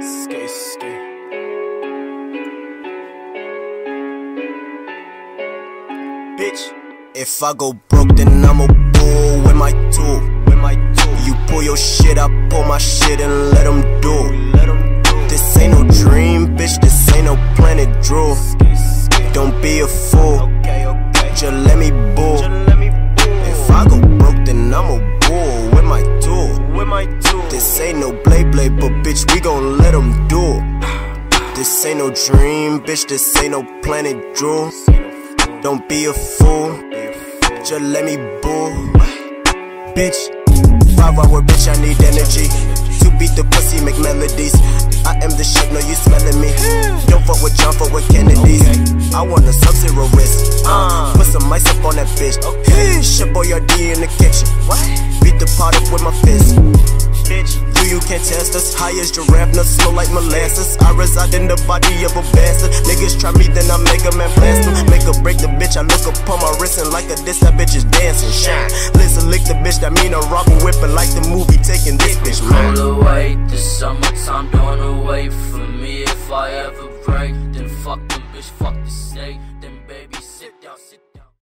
Skate, skate. Bitch, if I go broke, then I'm a bull with my tool. With my tool. You pull your shit, I pull my shit and let them do. Do. This ain't no dream, bitch. This ain't no planet drool. Don't be a fool. Okay, okay. Just let me bull. Ain't no blade blade, but bitch, we gon' let them do. it. This ain't no dream, bitch. This ain't no planet drool. Don't be a fool. Just let me bull. Bitch, five hour bitch, I need energy. To beat the pussy, make melodies. I am the shit, no you smelling me. Don't fuck with John, fuck with Kennedy. I want a sub zero wrist. Uh, put some ice up on that bitch. Okay. Chef Boyardee in the kitchen. What? Beat the pot up with my fist. Bitch, you you can't test us. High as giraffe, not slow like molasses. I reside in the body of a bastard. Niggas try me, then I Megaman blast them. Make a break the bitch, I look upon my wrist and like a diss, that bitch is dancing. Shine. Listen, lick the bitch, that mean I'm rockin' whipping like the movie Taken this bitch, man. Roll away, this summertime don't away from me. If I ever break, then fuck the bitch, fuck this.